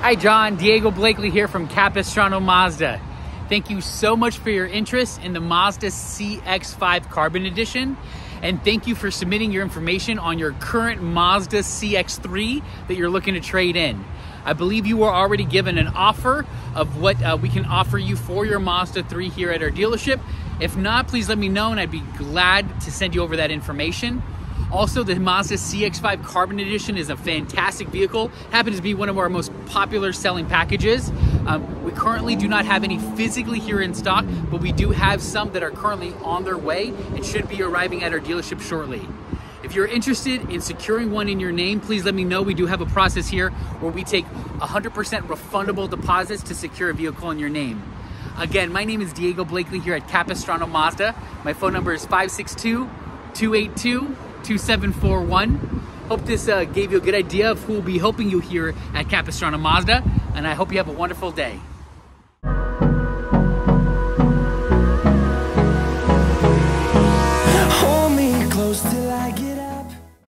Hi, Jon. Diego Blakely here from Capistrano Mazda. Thank you so much for your interest in the Mazda CX5 Carbon Edition. And thank you for submitting your information on your current Mazda CX3 that you're looking to trade in. I believe you were already given an offer of what uh, we can offer you for your Mazda 3 here at our dealership. If not, please let me know and I'd be glad to send you over that information. Also, the Mazda CX-5 Carbon Edition is a fantastic vehicle. Happens to be one of our most popular selling packages. Um, we currently do not have any physically here in stock, but we do have some that are currently on their way and should be arriving at our dealership shortly. If you're interested in securing one in your name, please let me know. We do have a process here where we take 100% refundable deposits to secure a vehicle in your name. Again, my name is Diego Blakely here at Capistrano Mazda. My phone number is 562 282 2741. Hope this uh, gave you a good idea of who will be helping you here at Capistrano Mazda, and I hope you have a wonderful day.